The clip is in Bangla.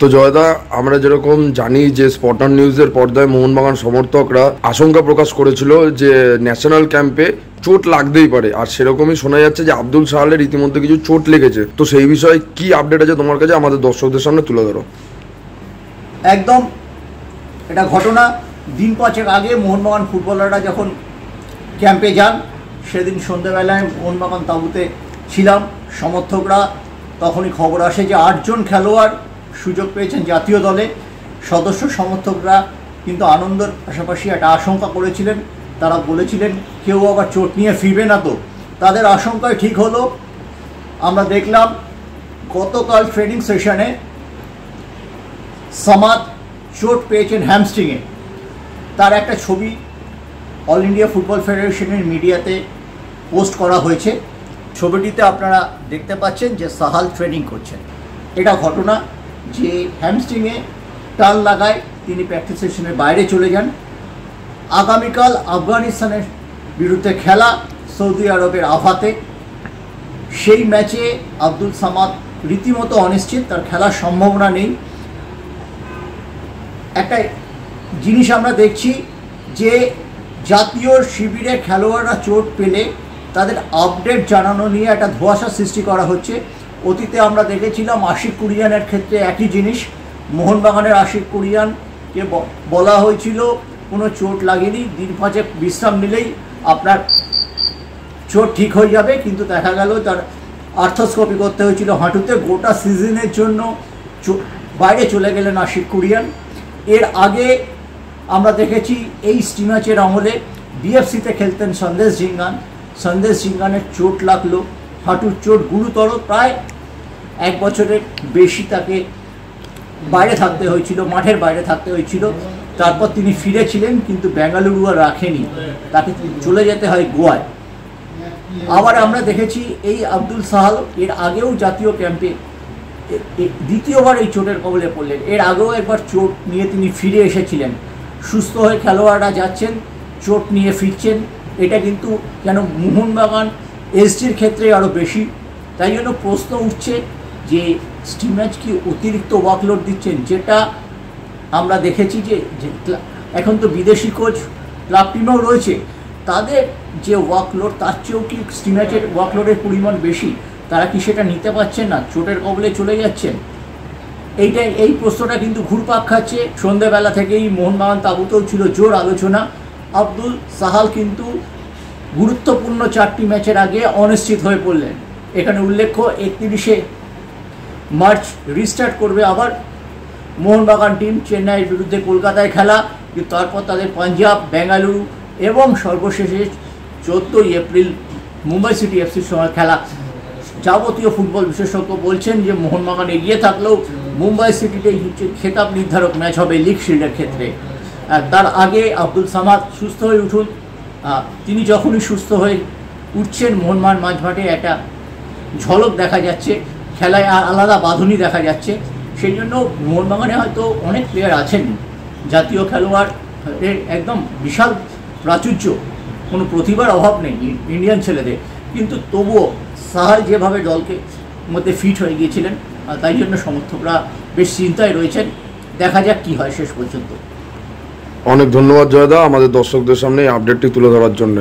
তো জয়দা, আমরা যেরকম জানি যে স্পটার নিউজের পর্দায় মোহনবাগান সমর্থকরা আশঙ্কা প্রকাশ করেছিল যে ন্যাশনাল ক্যাম্পে চোট লাগতেই পারে। আর সেরকমই শোনা যাচ্ছে যে আব্দুল সাহালের ইতিমধ্যে কিছু চোট লেগেছে। তো সেই বিষয়ে কি আপডেট আছে তোমার কাছে? আমাদের দর্শকদের সামনে তুলে ধরো। একদম। এটা ঘটনা। দিন পাঁচের আগে মোহনবাগান ফুটবলাররা যখন ক্যাম্পে যান, সেদিন সন্ধ্যেবেলায় মোহনবাগান তাঁবুতে ছিলাম। সমর্থকরা, তখনই খবর আসে যে আটজন খেলোয়াড় সুযোগ পেয়েছেন জাতীয় দলে। সদস্য সমর্থকরা কিন্তু আনন্দের পাশাপাশি একটা আশঙ্কা করেছিলেন। তারা বলেছিলেন, কেউ আবার চোট নিয়ে ফিরবে না তো। তাদের আশঙ্কায় ঠিক হলো। আমরা দেখলাম, গতকাল ট্রেনিং সেশনে সামাদ চোট পেয়েছেন হ্যামস্ট্রিংয়ে। তার একটা ছবি অল ইন্ডিয়া ফুটবল ফেডারেশনের মিডিয়াতে পোস্ট করা হয়েছে। ছবিটিতে আপনারা দেখতে পাচ্ছেন যে সাহাল ট্রেনিং করছেন। এটা ঘটনা যে হ্যামস্ট্রিংয়ে টাল লাগায়, তিনি প্র্যাকটিস সেশনের বাইরে চলে যান। আগামীকাল আফগানিস্তানের বিরুদ্ধে খেলা সৌদি আরবের আফাতে। সেই ম্যাচে আব্দুল সামাদ রীতিমতো অনিশ্চিত, তার খেলার সম্ভাবনা নেই। একটা জিনিস আমরা দেখছি যে জাতীয় শিবিরে খেলোয়াড়রা চোট পেলে তাদের আপডেট জানানো নিয়ে একটা ধোঁয়াশা সৃষ্টি করা হচ্ছে। অতীতে আমরা দেখেছিলাম আশিক কুরিয়ানের ক্ষেত্রে একই জিনিস। মোহনবাগানের আশিক কুরিয়ানকে বলা হয়েছিল, কোনো চোট লাগেনি, দিন পাঁচে বিশ্রাম নিলেই আপনার চোট ঠিক হয়ে যাবে। কিন্তু দেখা গেল তার আর্থোস্কোপি করতে হয়েছিল হাঁটুতে। গোটা সিজনের জন্য বাইরে চলে গেলেন আশিক কুরিয়ান। এর আগে আমরা দেখেছি এই স্টিমাচের আমলে বিএফসিতে খেলতেন সন্দেশ জিঙ্গান সন্দেশ জিঙ্গানের চোট লাগল। হাঁটুর চোট গুরুতর, প্রায় এক বছরের বেশি তাকে বাইরে থাকতে হয়েছিল, মাঠের বাইরে থাকতে হয়েছিল। তারপর তিনি ফিরেছিলেন, কিন্তু বেঙ্গালুরু আর রাখেনি। তাকে চলে যেতে হয় গোয়ায়। আবার আমরা দেখেছি এই আব্দুল সাহাল এর আগেও জাতীয় ক্যাম্পে দ্বিতীয়বার এই চোটের কবলে পড়লেন। এর আগেও একবার চোট নিয়ে তিনি ফিরে এসেছিলেন। সুস্থ হয়ে খেলোয়াড়রা যাচ্ছেন, চোট নিয়ে ফিরছেন। এটা কিন্তু যেন মোহনবাগান এসডির ক্ষেত্রে আরও বেশি। তাই জন্য প্রশ্ন উঠছে যে স্টিম্যাচ কি অতিরিক্ত ওয়ার্কলোড দিচ্ছেন? যেটা আমরা দেখেছি যে এখন তো বিদেশি কোচ, ক্লাব টিমেও রয়েছে। তাদের যে ওয়ার্কলোড তার চেয়েও কি স্টিম্যাচের ওয়ার্কলোডের পরিমাণ বেশি? তারা কি সেটা নিতে পারছেন না? চোটের কবলে চলে যাচ্ছেন। এইটা এই প্রশ্নটা কিন্তু ঘুরপাক খাচ্ছে। সন্ধেবেলা থেকেই মোহনবাগান তাবুতেও ছিল জোর আলোচনা। আব্দুল সাহাল কিন্তু গুরুত্বপূর্ণ চারটি ম্যাচের আগে অনিশ্চিত হয়ে পড়লেন। এখানে উল্লেখ্য, একত্রিশে মার্চ রিস্টার্ট করবে আবার মোহনবাগান টিম। চেন্নাইয়ের বিরুদ্ধে কলকাতায় খেলা, কিন্তু তারপর তাদের পাঞ্জাব, বেঙ্গালুরু এবং সর্বশেষে চোদ্দোই এপ্রিল মুম্বাই সিটি এফসির সময় খেলা। যাবতীয় ফুটবল বিশেষজ্ঞ বলছেন যে, মোহনবাগান এগিয়ে থাকলেও মুম্বাই সিটিতে খেতাব নির্ধারক ম্যাচ হবে লিগ শিল্ডের ক্ষেত্রে তার আগে আব্দুল সামাদ সুস্থ হয়ে উঠুন। তিনি যখনই সুস্থ হয়ে উঠছেন মোহনবাগান মাঝমাঠে একটা ঝলক দেখা যাচ্ছে, খেলায় আর আলাদা বাঁধনি দেখা যাচ্ছে। সেই জন্য মোহনবাগানে হয়তো অনেক প্লেয়ার আছেন। জাতীয় খেলোয়াড় একদম বিশাল প্রাচুর্য। কোনো প্রতিভার অভাব নেই ইন্ডিয়ান ছেলেদের। কিন্তু তবুও সাহাল যেভাবে দলকে মধ্যে ফিট হয়ে গিয়েছিলেন তাই জন্য সমর্থকরা বেশ চিন্তায় রয়েছেন। দেখা যাক কী হয় শেষ পর্যন্ত। অনেক ধন্যবাদ জয়দা আমাদের দর্শকদের সামনে এই আপডেটটি তুলে ধরার জন্য।